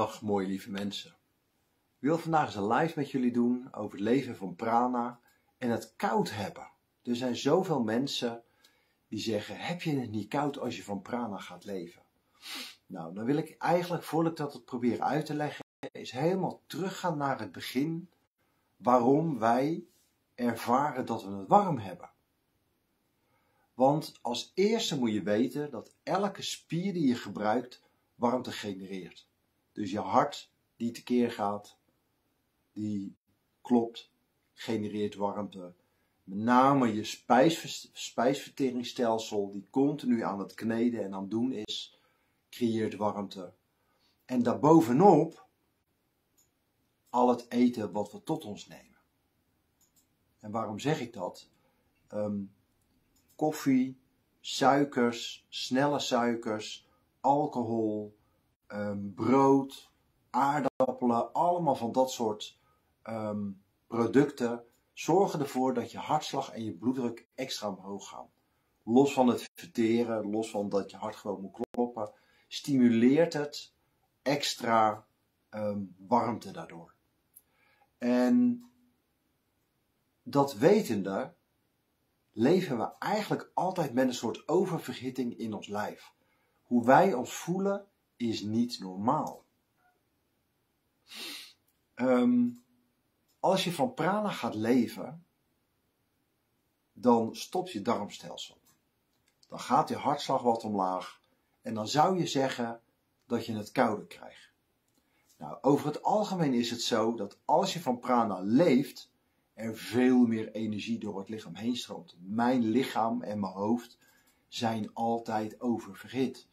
Dag mooie lieve mensen. Ik wil vandaag eens een live met jullie doen over het leven van prana en het koud hebben. Er zijn zoveel mensen die zeggen, heb je het niet koud als je van prana gaat leven? Nou, dan wil ik eigenlijk, voordat ik dat probeer uit te leggen, is helemaal teruggaan naar het begin waarom wij ervaren dat we het warm hebben. Want als eerste moet je weten dat elke spier die je gebruikt warmte genereert. Dus je hart die tekeer gaat, die klopt, genereert warmte. Met name je spijsverteringsstelsel, die continu aan het kneden en aan het doen is, creëert warmte. En daarbovenop al het eten wat we tot ons nemen. En waarom zeg ik dat? Ehm, koffie, suikers, snelle suikers, alcohol, ehm, brood, aardappelen, allemaal van dat soort ehm, producten zorgen ervoor dat je hartslag en je bloeddruk extra omhoog gaan. Los van het verteren, los van dat je hart gewoon moet kloppen, stimuleert het extra warmte daardoor. En dat wetende leven we eigenlijk altijd met een soort oververhitting in ons lijf. Hoe wij ons voelen is niet normaal. Ehm, als je van prana gaat leven, dan stopt je darmstelsel. Dan gaat je hartslag wat omlaag en dan zou je zeggen dat je het kouder krijgt. Nou, over het algemeen is het zo dat als je van prana leeft, er veel meer energie door het lichaam heen stroomt. Mijn lichaam en mijn hoofd zijn altijd oververhit.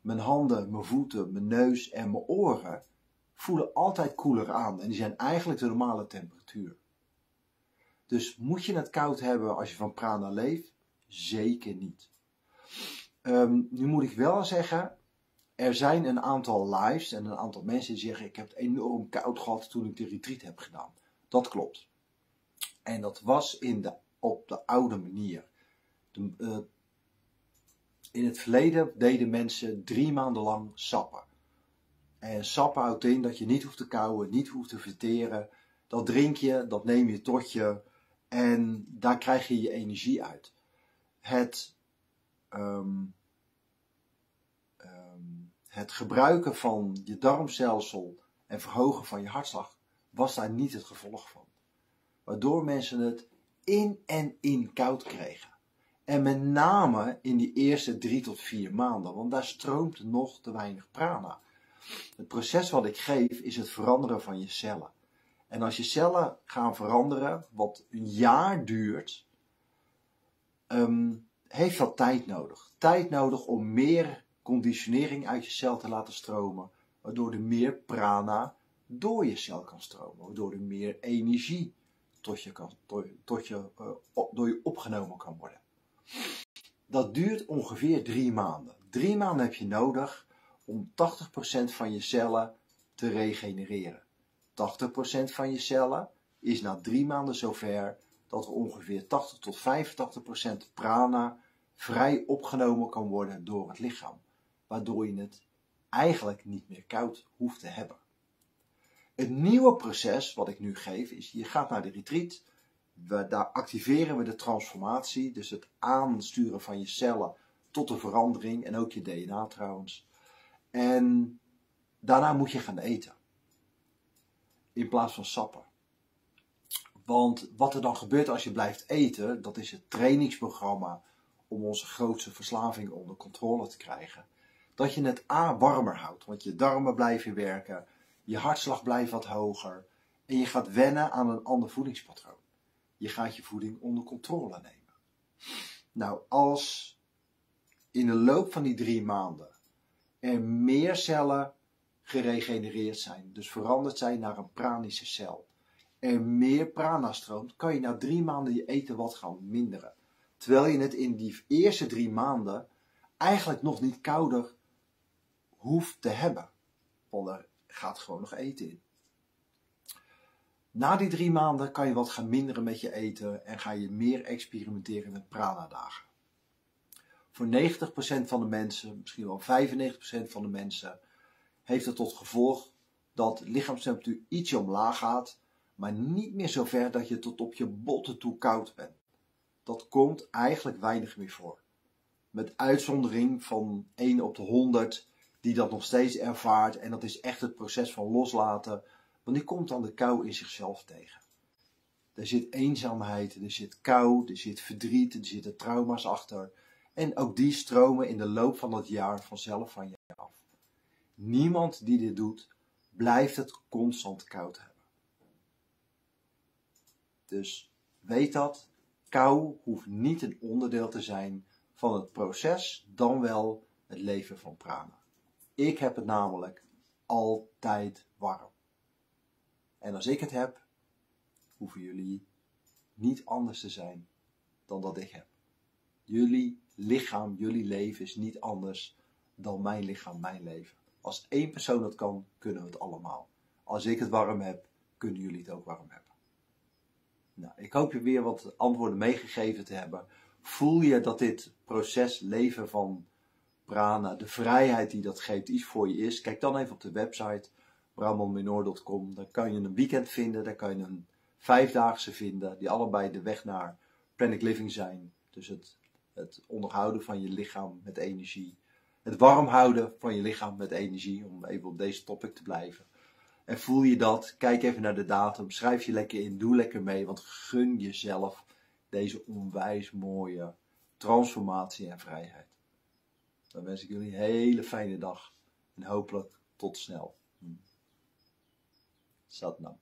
Mijn handen, mijn voeten, mijn neus en mijn oren voelen altijd koeler aan en die zijn eigenlijk de normale temperatuur. Dus moet je het koud hebben als je van prana leeft? Zeker niet. Um, nu moet ik wel zeggen, er zijn een aantal lives en een aantal mensen die zeggen: Ik heb het enorm koud gehad toen ik de retreat heb gedaan. Dat klopt. En dat was in de, op de oude manier. De, uh, in het verleden deden mensen drie maanden lang sappen. En sappen houdt in dat je niet hoeft te kauwen, niet hoeft te verteren. Dat drink je, dat neem je tot je. En daar krijg je je energie uit. Het um, het gebruiken van je darmstelsel en verhogen van je hartslag was daar niet het gevolg van. Waardoor mensen het in en in koud kregen. En met name in die eerste drie tot vier maanden, want daar stroomt nog te weinig prana. Het proces wat ik geef is het veranderen van je cellen. En als je cellen gaan veranderen, wat een jaar duurt, um, heeft dat tijd nodig. Tijd nodig om meer conditionering uit je cel te laten stromen, waardoor er meer prana door je cel kan stromen, waardoor er meer energie tot je kan, tot je, uh, door je opgenomen kan worden. Dat duurt ongeveer drie maanden. Drie maanden heb je nodig om 80% van je cellen te regenereren. 80% van je cellen is na drie maanden zover dat er ongeveer 80 tot 85% prana vrij opgenomen kan worden door het lichaam waardoor je het eigenlijk niet meer koud hoeft te hebben. Het nieuwe proces wat ik nu geef is, je gaat naar de retreat, daar activeren we de transformatie, dus het aansturen van je cellen tot de verandering en ook je DNA trouwens. En daarna moet je gaan eten. In plaats van sappen. Want wat er dan gebeurt als je blijft eten, dat is het trainingsprogramma om onze grootste verslaving onder controle te krijgen dat je het A warmer houdt. Want je darmen blijven werken, je hartslag blijft wat hoger en je gaat wennen aan een ander voedingspatroon. Je gaat je voeding onder controle nemen. Nou, als in de loop van die drie maanden er meer cellen geregenereerd zijn, dus veranderd zijn naar een pranische cel, er meer prana stroomt, kan je na drie maanden je eten wat gaan minderen. Terwijl je het in die eerste drie maanden eigenlijk nog niet kouder hoeft te hebben. Want er gaat gewoon nog eten in. Na die drie maanden kan je wat gaan minderen met je eten en ga je meer experimenteren met prana-dagen. Voor 90% van de mensen, misschien wel 95% van de mensen, heeft het tot gevolg dat lichaamstemperatuur ietsje omlaag gaat, maar niet meer zo ver dat je tot op je botten toe koud bent. Dat komt eigenlijk weinig meer voor. Met uitzondering van 1 op de 100 die dat nog steeds ervaart en dat is echt het proces van loslaten, want die komt dan de kou in zichzelf tegen. Er zit eenzaamheid, er zit kou, er zit verdriet, er zitten trauma's achter. En ook die stromen in de loop van dat jaar vanzelf van je af. Niemand die dit doet, blijft het constant koud hebben. Dus weet dat, kou hoeft niet een onderdeel te zijn van het proces, dan wel het leven van prana. Ik heb het namelijk altijd warm. En als ik het heb, hoeven jullie niet anders te zijn dan dat ik heb. Jullie lichaam, jullie leven is niet anders dan mijn lichaam, mijn leven. Als één persoon dat kan, kunnen we het allemaal. Als ik het warm heb, kunnen jullie het ook warm hebben. Nou, ik hoop je weer wat antwoorden meegegeven te hebben. Voel je dat dit proces leven van prana, de vrijheid die dat geeft, iets voor je is? Kijk dan even op de website bramonminor.com. Daar kan je een weekend vinden, daar kan je een vijfdaagse vinden, die allebei de weg naar Pranic Living zijn. Dus het, het onderhouden van je lichaam met energie. Het warm houden van je lichaam met energie, om even op deze topic te blijven. En voel je dat, kijk even naar de datum, schrijf je lekker in, doe lekker mee, want gun jezelf deze onwijs mooie transformatie en vrijheid. Dan wens ik jullie een hele fijne dag en hopelijk tot snel. Satnam.